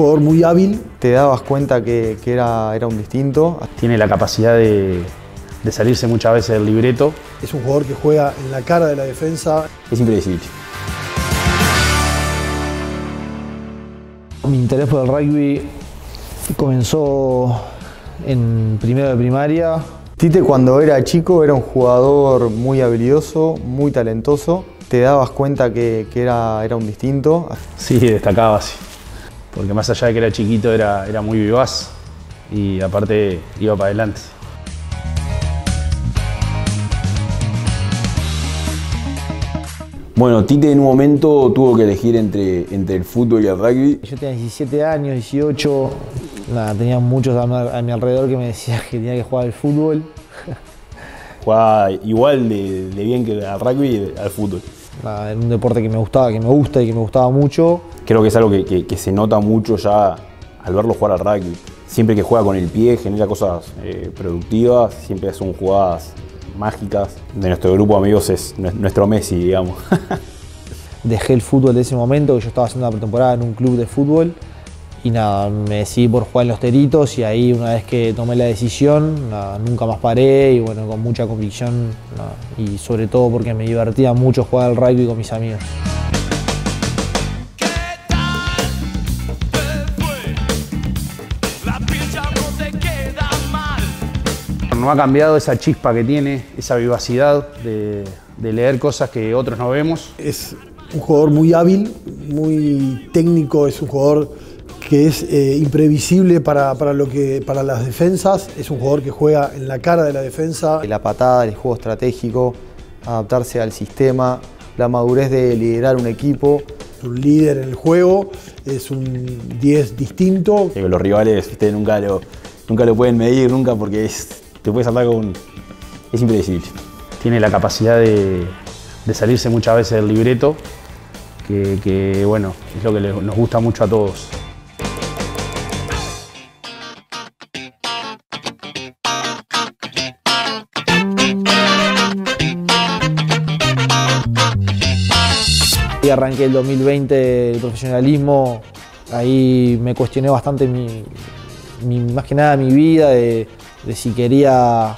jugador muy hábil. Te dabas cuenta que, era, era un distinto. Tiene la capacidad de, de salirse muchas veces del libreto. Es un jugador que juega en la cara de la defensa. Es impredecible. Mi interés por el rugby comenzó en primero de primaria. Tite cuando era chico era un jugador muy habilidoso, muy talentoso. Te dabas cuenta que, era, era, un distinto. Sí, destacaba así. Porque más allá de que era chiquito era, era muy vivaz y aparte iba para adelante. Bueno, Tite en un momento tuvo que elegir entre, entre el fútbol y el rugby. Yo tenía 17 años, 18, tenía muchos a mi alrededor que me decían que tenía que jugar al fútbol. Jugaba igual de, bien que al rugby y al fútbol. Era un deporte que me gustaba, que me gusta y que me gustaba mucho. Creo que es algo que, se nota mucho ya al verlo jugar al rugby. Siempre que juega con el pie genera cosas eh, productivas, siempre son jugadas mágicas. De nuestro grupo de amigos es nuestro Messi, digamos. Dejé el fútbol de ese momento, que yo estaba haciendo una pretemporada en un club de fútbol. Y nada, me decidí por jugar en los teritos y ahí una vez que tomé la decisión, nunca más paré y bueno, con mucha convicción y sobre todo porque me divertía mucho jugar al rugby con mis amigos. no ha cambiado esa chispa que tiene, esa vivacidad de, leer cosas que otros no vemos. Es un jugador muy hábil, muy técnico, es un jugador que es eh, imprevisible para, lo que, para las defensas, es un jugador que juega en la cara de la defensa. La patada, el juego estratégico, adaptarse al sistema, la madurez de liderar un equipo. Un líder en el juego, es un 10 distinto. Los rivales ustedes nunca lo, nunca lo pueden medir, nunca porque es te puedes saltar con... es impredecible. Tiene la capacidad de, salirse muchas veces del libreto, que, bueno, es lo que nos gusta mucho a todos. Arranqué el 2020 el profesionalismo, ahí me cuestioné bastante mi, más que nada mi vida, de, de si quería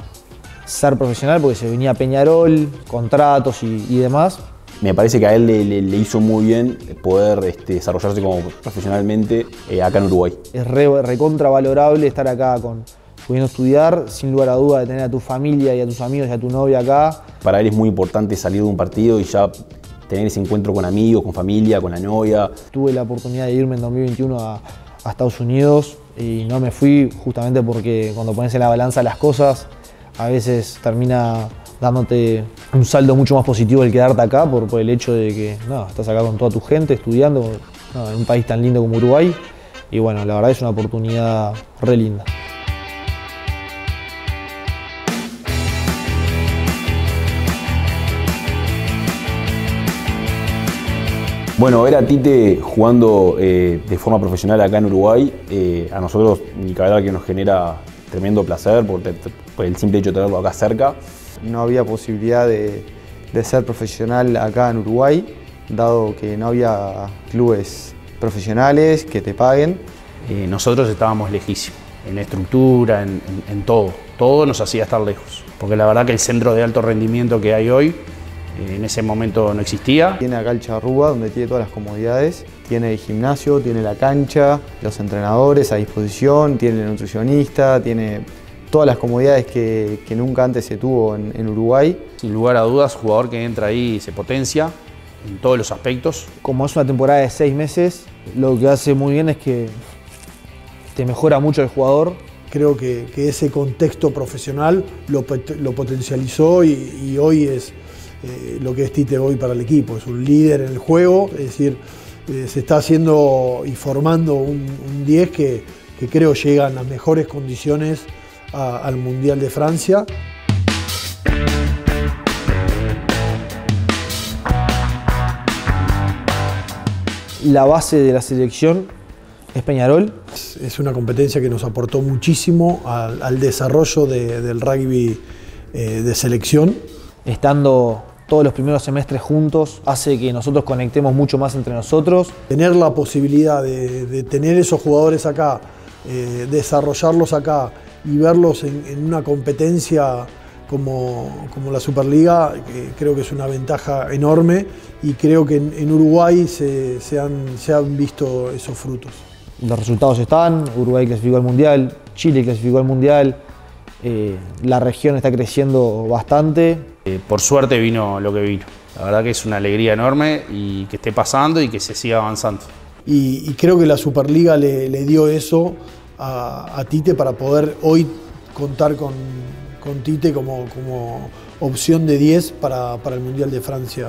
ser profesional, porque se venía Peñarol, contratos y, demás. Me parece que a él le, hizo muy bien poder este, desarrollarse como profesionalmente eh, acá en Uruguay. Es re, recontra valorable estar acá con, pudiendo estudiar, sin lugar a duda de tener a tu familia y a tus amigos y a tu novia acá. Para él es muy importante salir de un partido y ya tener ese encuentro con amigos, con familia, con la novia. Tuve la oportunidad de irme en 2021 a, Estados Unidos y no me fui justamente porque cuando pones en la balanza las cosas, a veces termina dándote un saldo mucho más positivo el quedarte acá por, por el hecho de que no, estás acá con toda tu gente estudiando en un país tan lindo como Uruguay y bueno, la verdad es una oportunidad re linda. Bueno, ver a Tite jugando eh, de forma profesional acá en Uruguay, eh, a nosotros, ni cabe que nos genera tremendo placer por, el simple hecho de tenerlo acá cerca. No había posibilidad de, ser profesional acá en Uruguay, dado que no había clubes profesionales que te paguen. Eh, nosotros estábamos lejísimos, en estructura, en todo. Todo nos hacía estar lejos. Porque la verdad que el centro de alto rendimiento que hay hoy en ese momento no existía. Tiene acá el charrúa donde tiene todas las comodidades, tiene el gimnasio, tiene la cancha, los entrenadores a disposición, tiene el nutricionista, tiene todas las comodidades que, nunca antes se tuvo en, Uruguay. Sin lugar a dudas, jugador que entra ahí se potencia en todos los aspectos. Como es una temporada de seis meses, lo que hace muy bien es que te mejora mucho el jugador. Creo que, ese contexto profesional lo, potencializó y hoy es eh, lo que es Tite hoy para el equipo. Es un líder en el juego, es decir, eh, se está haciendo y formando un, 10 que, creo llega en las mejores condiciones al Mundial de Francia. La base de la selección es Peñarol. Es una competencia que nos aportó muchísimo al, desarrollo del rugby eh, de selección. Estando todos los primeros semestres juntos hace que nosotros conectemos mucho más entre nosotros. Tener la posibilidad de, de tener esos jugadores acá, eh, desarrollarlos acá y verlos en, en una competencia como, como, la Superliga, que creo que es una ventaja enorme y creo que en, en Uruguay se, se, han, se han visto esos frutos. Los resultados están, Uruguay clasificó al Mundial, Chile clasificó al Mundial, eh, la región está creciendo bastante. Eh, por suerte vino lo que vino. La verdad que es una alegría enorme y que esté pasando y que se siga avanzando. Y, y creo que la Superliga le, le dio eso a, a, Tite para poder hoy contar con, con Tite como, como, opción de 10 para, para, el Mundial de Francia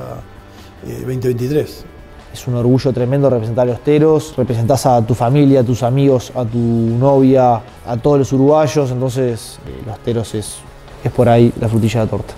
eh, 2023. Es un orgullo tremendo representar a los teros, representás a tu familia, a tus amigos, a tu novia, a todos los uruguayos, entonces eh, los teros es, es por ahí la frutilla de la torta.